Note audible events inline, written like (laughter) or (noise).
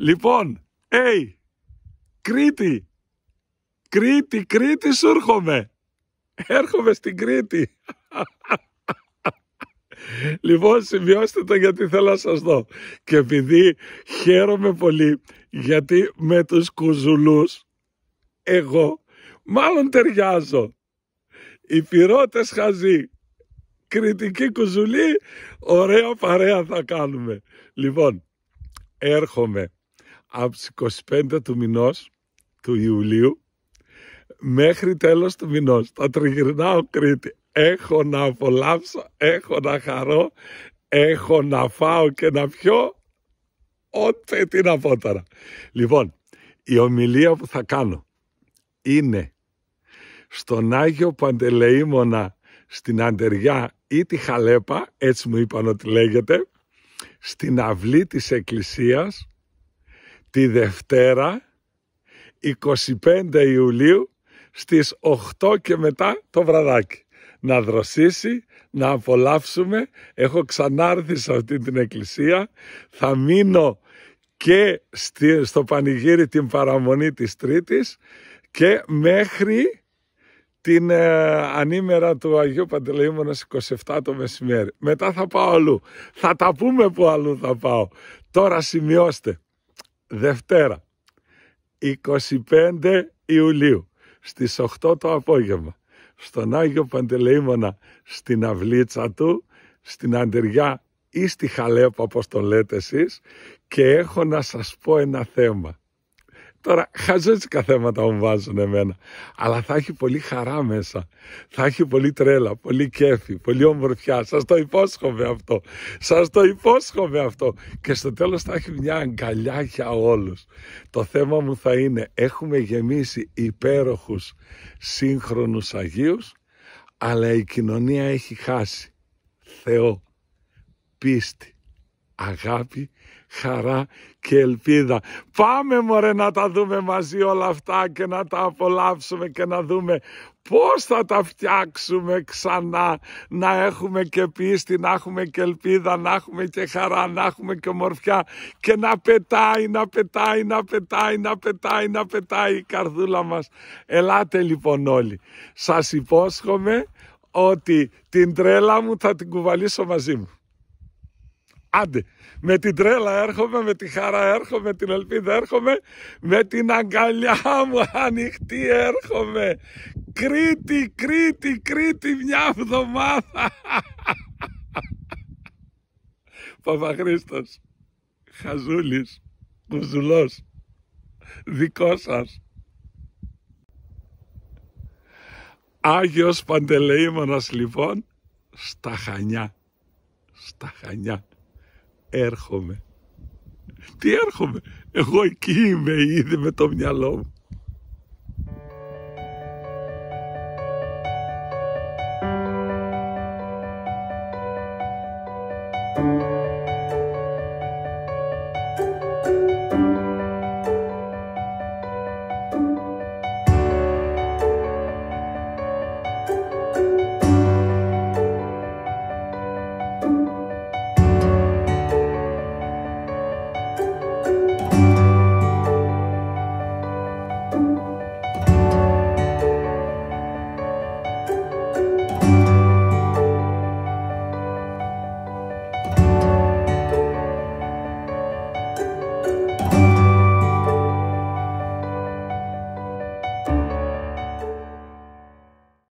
Λοιπόν, hey, Κρήτη, Κρήτη, Κρήτη σου έρχομαι. Έρχομαι στην Κρήτη. (laughs) Λοιπόν, σημειώστε το γιατί θέλω να σας δω. Και επειδή χαίρομαι πολύ, γιατί με τους κουζουλούς, εγώ μάλλον ταιριάζω. Οι πυρώτες χαζοί, κριτική κουζουλή, ωραία παρέα θα κάνουμε. Λοιπόν, έρχομαι από τις 25 του μηνός, του Ιουλίου, μέχρι τέλος του μηνός. Θα τριγυρνάω Κρήτη. Έχω να απολαύσω, έχω να χαρώ, έχω να φάω και να πιω. Ό,τι τι να πω τώρα. Λοιπόν, η ομιλία που θα κάνω είναι στον Άγιο Παντελεήμονα στην Αντεριά ή τη Χαλέπα, έτσι μου είπαν ότι λέγεται, στην αυλή της Εκκλησίας τη Δευτέρα 25 Ιουλίου στις 8 και μετά το βραδάκι. Να δροσίσει, να απολαύσουμε. Έχω ξανάρθει σε αυτή την εκκλησία. Θα μείνω και στο πανηγύρι την παραμονή της Τρίτης και μέχρι την ε, ανήμερα του Αγίου Παντελεήμονας 27 το μεσημέρι. Μετά θα πάω αλλού. Θα τα πούμε που αλλού θα πάω. Τώρα σημειώστε. Δευτέρα 25 Ιουλίου στις 8 το απόγευμα στον Άγιο Παντελεήμονα στην αυλίτσα του, στην Αντεριά ή στη Χαλέπα όπως το λέτε εσείς και έχω να σας πω ένα θέμα. Τώρα χαζέτσικα θέματα μου βάζουν εμένα. Αλλά θα έχει πολύ χαρά μέσα. Θα έχει πολύ τρέλα, πολύ κέφι, πολύ ομορφιά. Σας το υπόσχομαι αυτό. Σας το υπόσχομαι αυτό. Και στο τέλος θα έχει μια αγκαλιά για όλους. Το θέμα μου θα είναι έχουμε γεμίσει υπέροχους σύγχρονους Αγίους αλλά η κοινωνία έχει χάσει. Θεό, πίστη, αγάπη χαρά και ελπίδα. Πάμε μωρέ να τα δούμε μαζί όλα αυτά και να τα απολαύσουμε και να δούμε πώς θα τα φτιάξουμε ξανά, να έχουμε και πίστη, να έχουμε και ελπίδα, να έχουμε και χαρά, να έχουμε και ομορφιά και να πετάει, να πετάει, να πετάει, να πετάει, να πετάει η καρδούλα μας. Ελάτε λοιπόν όλοι. Σας υπόσχομαι ότι την τρέλα μου θα την κουβαλήσω μαζί μου. Άντε, με την τρέλα έρχομαι, με τη χαρά έρχομαι, με την ελπίδα έρχομαι, με την αγκαλιά μου ανοιχτή έρχομαι. Κρήτη, Κρήτη, Κρήτη μια εβδομάδα. (laughs) Παπαχρήστος, Χαζούλης, Κουζουλός, δικό σας. Άγιος Παντελεήμονας λοιπόν, στα Χανιά, στα Χανιά έρχομαι. Τι έρχομαι; Εγώ εκεί είμαι ήδη με το μυαλό μου.